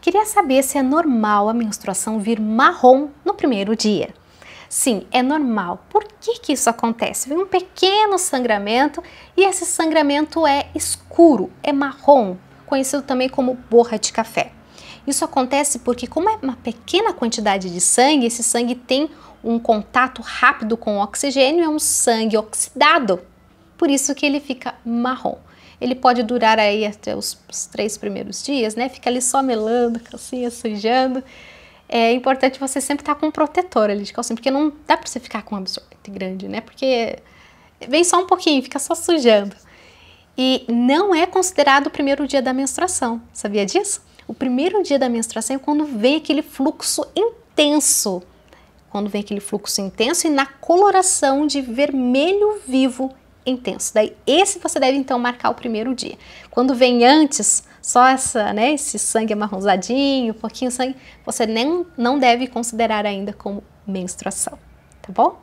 Queria saber se é normal a menstruação vir marrom no primeiro dia. Sim, é normal. Por que, que isso acontece? Vem um pequeno sangramento e esse sangramento é escuro, é marrom, conhecido também como borra de café. Isso acontece porque, como é uma pequena quantidade de sangue, esse sangue tem um contato rápido com o oxigênio, é um sangue oxidado. Por isso que ele fica marrom. Ele pode durar aí até os, os três primeiros dias, né? Fica ali só melando, calcinha sujando é importante você sempre estar tá com um protetor ali de calcinha, porque não dá para você ficar com um absorvente grande, né? Porque vem só um pouquinho, fica só sujando. E não é considerado o primeiro dia da menstruação, sabia disso? O primeiro dia da menstruação é quando vem aquele fluxo intenso. Quando vem aquele fluxo intenso e na coloração de vermelho vivo intenso. Daí esse você deve então marcar o primeiro dia. Quando vem antes, só essa, né, esse sangue amarronzadinho, pouquinho sangue, você nem, não deve considerar ainda como menstruação, tá bom?